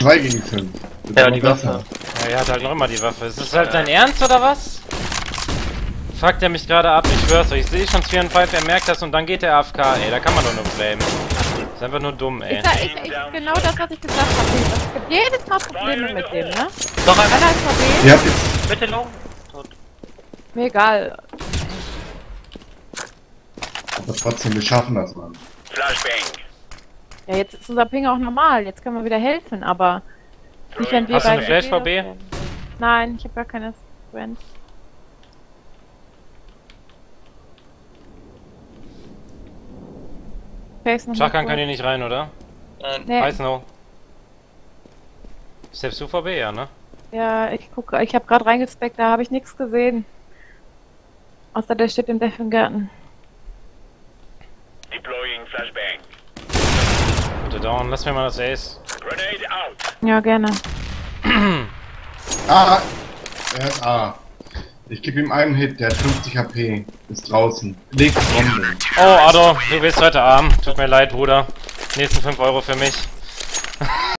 2 gegen 5. Ja, die Waffe. Ja, er hat halt noch immer die Waffe. Ist das halt sein Ernst oder was? Fuckt er mich gerade ab, ich schwör's euch. Ich sehe schon 4 und 5, er merkt das und dann geht der AFK, ey. Da kann man doch nur blamen. Ist einfach nur dumm, ey. Ich ich, ich, genau das, was ich gesagt habe. Es gibt jedes Mal Probleme mit dem, ne? Noch einmal. Habt jetzt. Bitte long. Tot. mir egal. Aber trotzdem, wir schaffen das, Mann. Ja, jetzt ist unser Ping auch normal. Jetzt können wir wieder helfen, aber nicht, wenn wir Hast du eine Flash, VB. Nein, ich habe gar keine Sprint. Face noch Schachkan nicht kann hier gut. nicht rein, oder? Nein. Nee, Weiß no. Selbst du VB, ja, ne? ja, ich gucke, ich habe gerade reingespeckt, da habe ich nichts gesehen. Außer der steht im Garten. Deploying flashbang. Bitte down, lass mir mal das Ace. Grenade out. Ja, gerne. Ah! Er ist A. Ich gebe ihm einen Hit, der hat 50 HP. Ist draußen. Legt Bombe. Oh, Ado, du bist heute arm. Tut mir leid, Bruder. Nächsten 5 Euro für mich.